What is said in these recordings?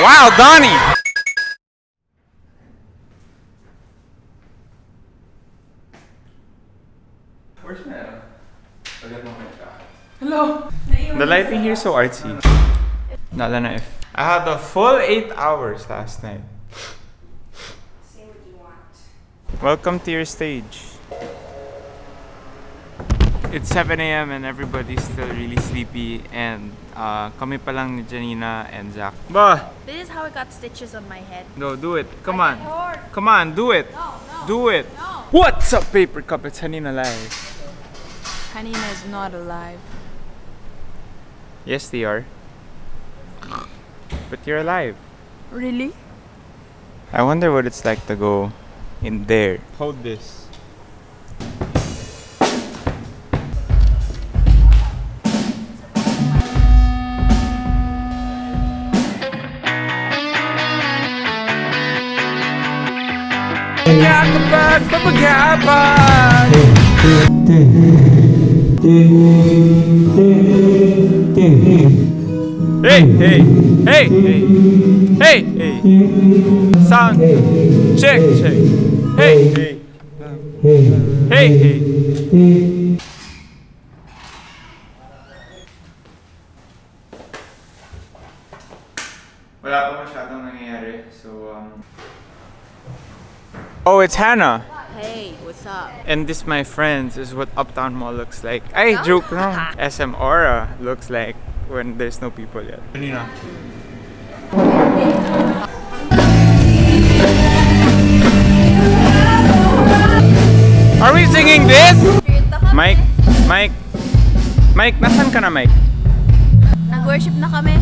Wow, Donny! Where's my... Hello! The lighting here is so artsy. Lala na if. I had a full 8 hours last night. Say what you want. Welcome to your stage. It's 7 a.m. and everybody's still really sleepy and uh, kami pa lang ni Janina and Zach. Ba! This is how I got stitches on my head. No, do it. Come I on. Come on, do it. No, no. Do it. No. What's up, Paper Cup? It's Hanina Live. Hanina is not alive. Yes, they are. But you're alive. Really? I wonder what it's like to go in there. Hold this. Hey, hey, hey, hey, hey, hey. Sound. Check, check. Hey, hey. Hey, hey. Wala pa masyadong nangyayari. So, um... Oh, it's Hannah. Hey, what's up? And this, my friends, is what Uptown Mall looks like. Ay, joke no. SM Aura looks like when there's no people yet. Kanina. Are we singing this? Mike, Mike, Mike, nasan ka na, Mike? Nag-worship na kami.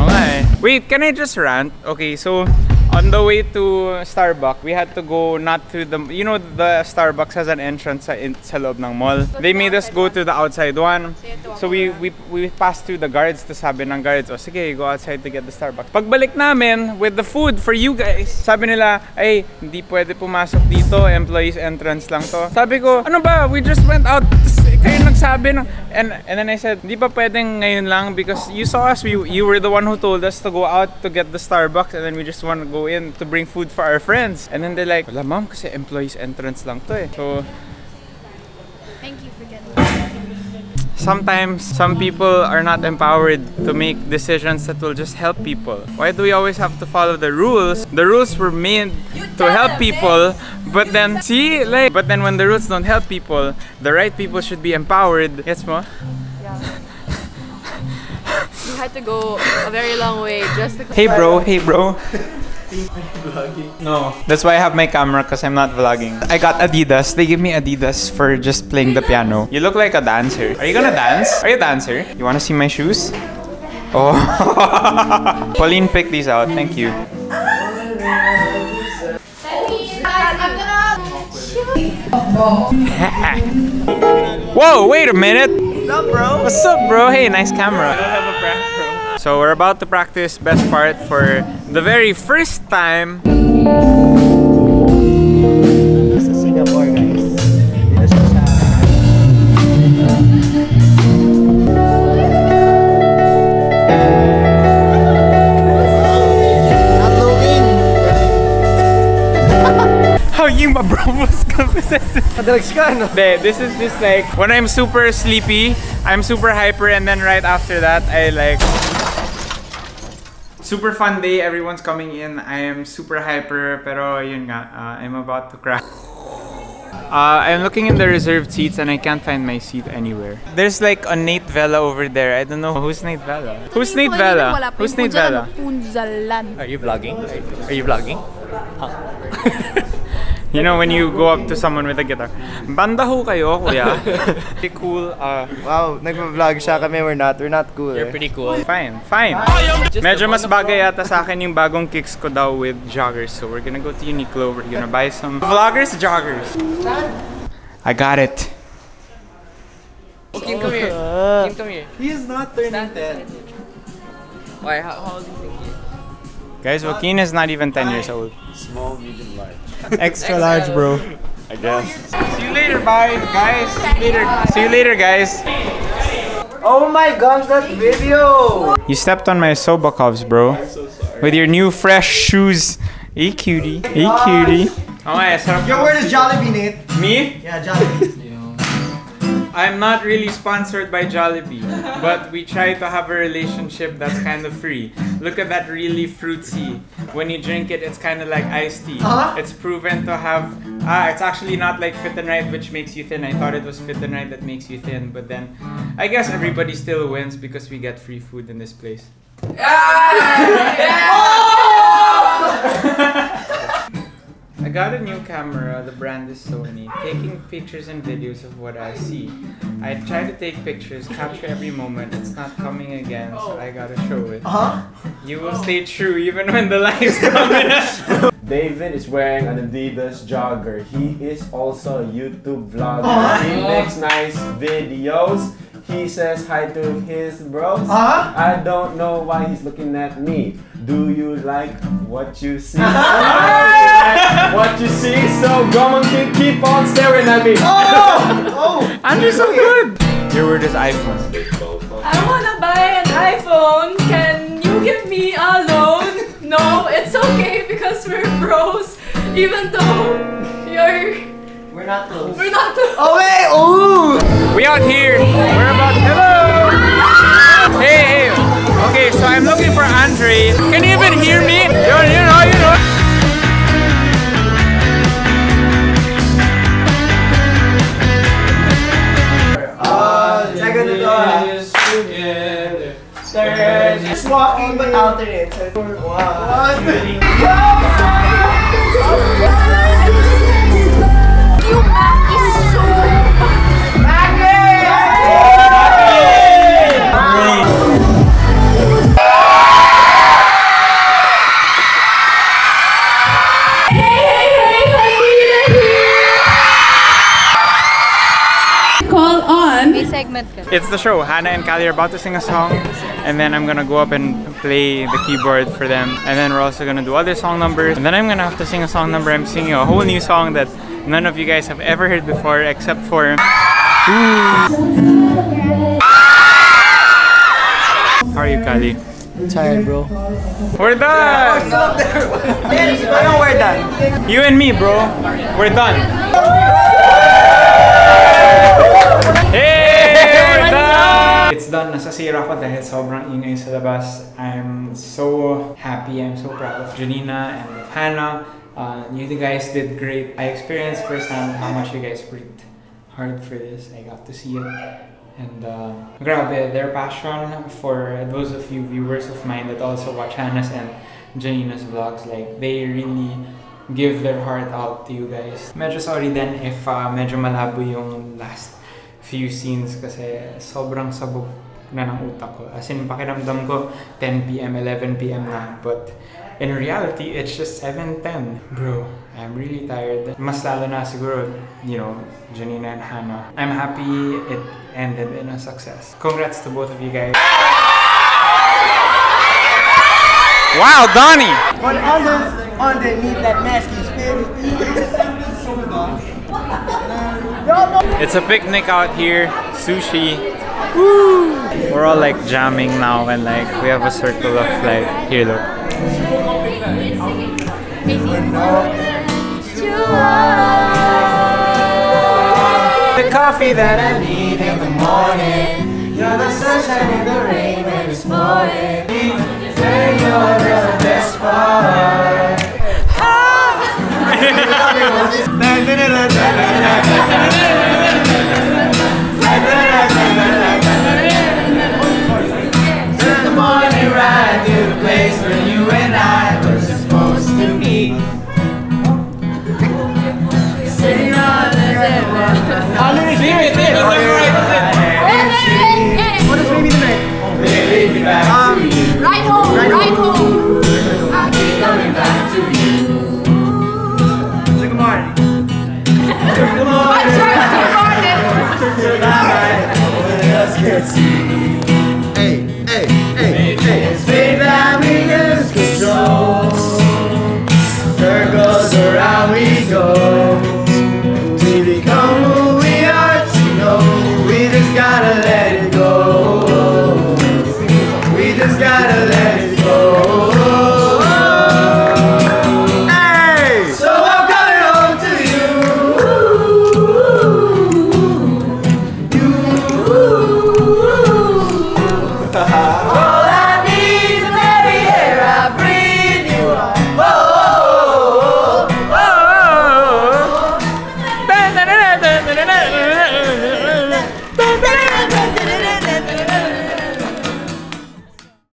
Oo nga eh. Wait, can I just rant? Okay, so on the way to Starbucks, we had to go not through the you know the Starbucks has an entrance sa, in, sa loob ng mall. They made us go to the outside one. So we we we passed through the guards to sabi ng guards, oh sige, go outside to get the Starbucks. Pagbalik namin with the food for you guys, sabi nila, ay, hindi pwede pumasok dito, employees entrance lang to. Sabi ko, ano ba, we just went out, Tas kayo nagsabi ng, and, and then I said, hindi ba pwedeng ngayon lang because you saw us, we, you were the one who told us to go out to get the Starbucks and then we just want to go in to bring food for our friends. And then they're like, wala ma'am, kasi employees entrance lang to eh. So, Thank you for getting sometimes some people are not empowered to make decisions that will just help people. Why do we always have to follow the rules? The rules were made to help people, but then see like but then when the rules don't help people, the right people should be empowered. Yes mo? You had to go a very long way just to Hey bro, hey bro. No, that's why I have my camera because I'm not vlogging. I got Adidas. They give me Adidas for just playing the piano. You look like a dancer. Are you gonna dance? Are you a dancer? You wanna see my shoes? Oh. Pauline picked these out. Thank you. Whoa, wait a minute. What's up, bro? What's up, bro? Hey, nice camera. I have a. So we're about to practice best part for the very first time. Singapore guys. Not moving. How you, my bro, was Madalags ka, no? This is just like when I'm super sleepy, I'm super hyper, and then right after that, I like. Super fun day, everyone's coming in. I am super hyper, pero yun nga, uh, I'm about to crash. Uh, I'm looking in the reserved seats and I can't find my seat anywhere. There's like a Nate Vela over there. I don't know who's Nate Vela. Who's Nate Vela? Who's Nate Vela? Are you vlogging? Are you vlogging? You know when you go up to someone with a guitar. Banda ho kayo, kuya. Pretty cool. Uh, Wow, nagpa-vlog siya kami. We're not. We're not cool. You're eh. pretty cool. Fine, fine. Medyo mas bagay yata sa akin yung bagong kicks ko daw with joggers. So we're gonna go to Uniqlo. We're gonna buy some vloggers joggers. I got it. Kim, come here. Kim, come here. He is not turning 10. Why? How, how old do you think he is? Guys, Joaquin is not even 10 years old. Small, medium, large. Extra large, bro. I guess. See you later, bye, guys. See you later. See you later, guys. Oh my gosh, that video! You stepped on my Sobakovs, bro. With your new fresh shoes. Hey, cutie. Hey, cutie. Oh, my, sarap. Yo, where does Jollibee, Nate? Me? Yeah, Jollibee. I'm not really sponsored by Jollibee, but we try to have a relationship that's kind of free. Look at that really fruity. When you drink it, it's kind of like iced tea. Huh? It's proven to have ah, it's actually not like fit and right, which makes you thin. I thought it was fit and right that makes you thin, but then I guess everybody still wins because we get free food in this place. I got a new camera, the brand is Sony, taking pictures and videos of what I see. I try to take pictures, capture every moment, it's not coming again, so I gotta show it. Huh? You will stay true even when the lights come in. David is wearing an Adidas jogger. He is also a YouTube vlogger. Uh-huh. He makes nice videos. He says hi to his bros. Huh? I don't know why he's looking at me. Do you like what you see? I like what you see, so go on keep, keep on staring at me. Oh! Oh! I'm Andrew's so good! Your word is iPhone. I wanna buy an iPhone. Can you give me a loan? No, it's okay because we're bros. Even though you're, We're not close. we're not. close. Oh, wait! Ooh! We out here. We're about hello. Hey, hey. Okay, so I'm looking for Andre. Can you even hear me? You, you know, you know. Second to the Third. Just walking but alternate. One. You It's the show. Hannah and Callie are about to sing a song, and then I'm gonna go up and play the keyboard for them. And then we're also gonna do other song numbers. And then I'm gonna have to sing a song number. I'm singing a whole new song that none of you guys have ever heard before, except for. How are you, Callie? Tired, bro. We're done. I know we're done. You and me, bro. We're done. It's done. Nasasira ko dahil sobrang ingay sa labas. I'm so happy. I'm so proud of Janina and of Hannah. Uh, you guys did great. I experienced firsthand how much you guys worked hard for this. I got to see it. And uh, grabe, their passion for those of you viewers of mine that also watch Hannah's and Janina's vlogs, like they really give their heart out to you guys. Medyo sorry din if uh, medyo malabo yung last few scenes kasi sobrang sabog na ng utak ko. As in, pakiramdam ko 10pm, 11pm na. But in reality, it's just 7.10. Bro, I'm really tired. Mas lalo na siguro, you know, Janina and Hannah. I'm happy it ended in a success. Congrats to both of you guys. Wow, Donny! On under, underneath that mask is 50. It's a picnic out here, sushi. Woo! We're all like jamming now and like we have a circle of like here look. The coffee that I need in the morning. You're the sunshine in the rain it's.